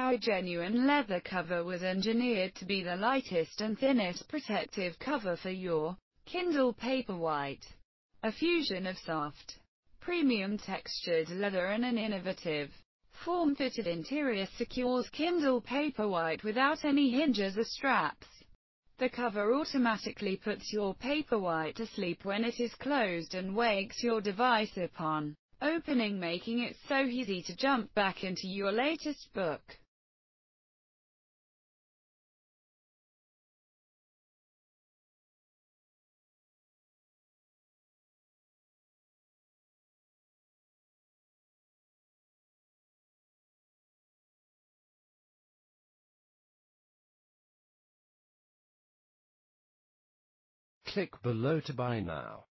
Our genuine leather cover was engineered to be the lightest and thinnest protective cover for your Kindle Paperwhite. A fusion of soft, premium textured leather and an innovative, form-fitted interior secures Kindle Paperwhite without any hinges or straps. The cover automatically puts your Paperwhite to sleep when it is closed and wakes your device upon opening making it so easy to jump back into your latest book. Click below to buy now.